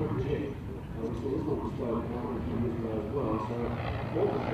project, um, so it's not just like one or two years as well. So what was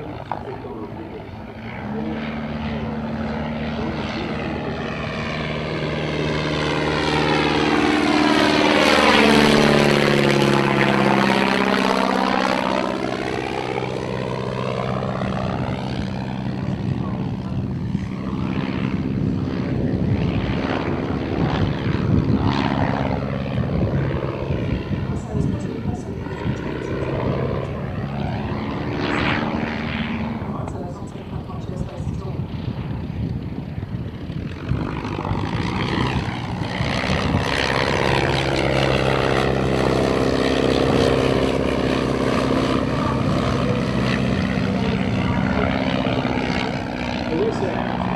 Yeah.